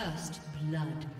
First blood.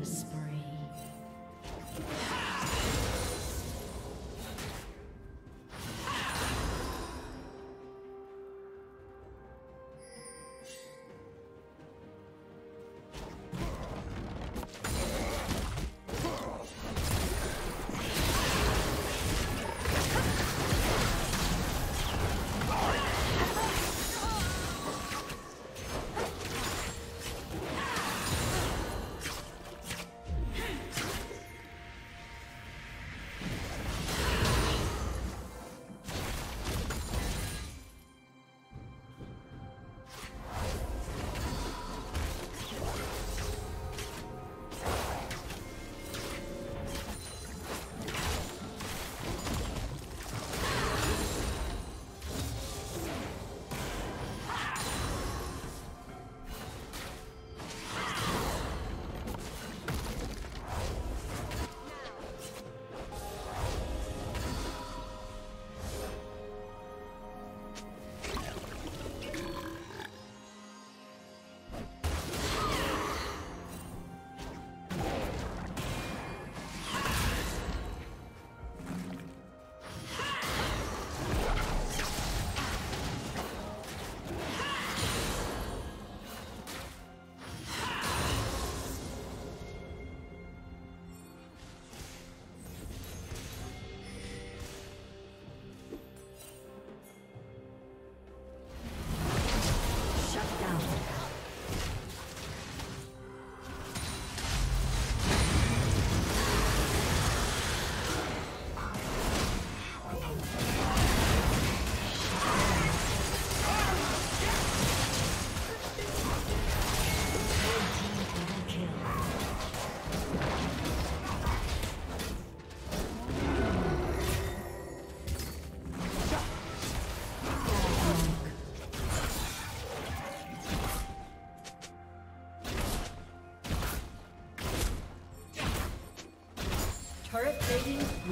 Killing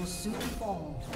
was soon formed.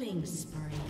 Killing spree.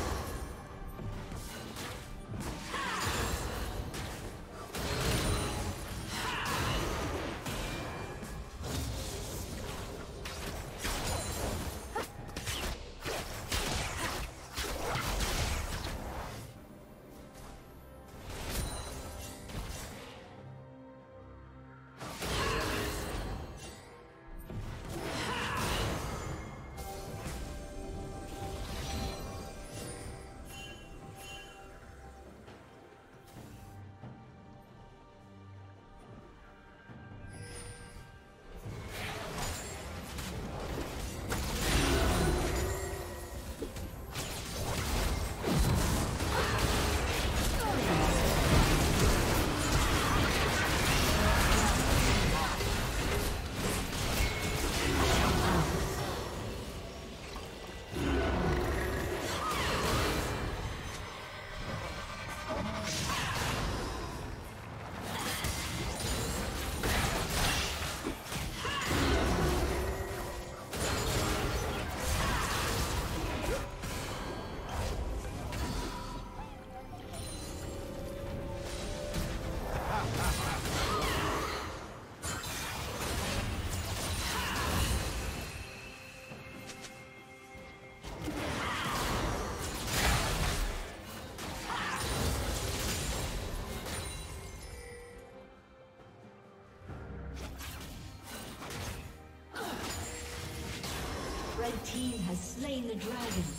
Slain the dragon.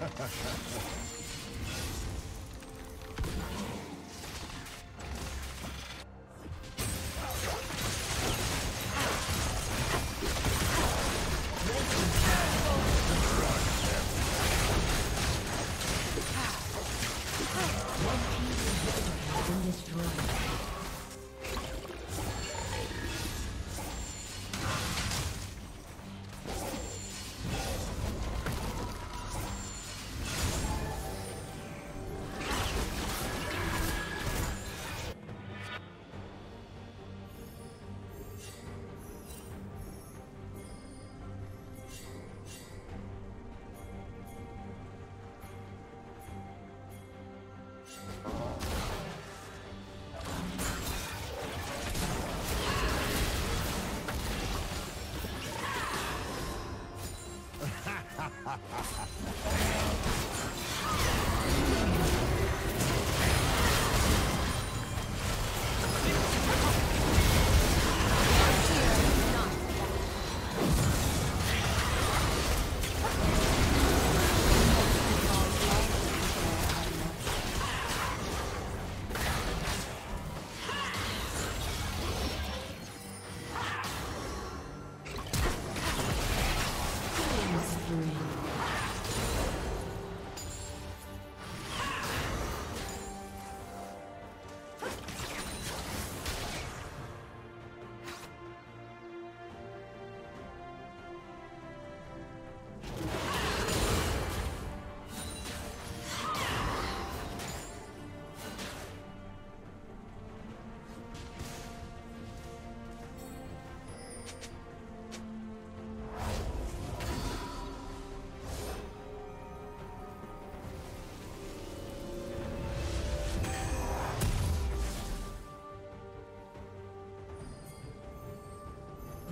Ha ha ha ha!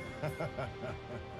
Inhibitors respawning soon. Killing spree.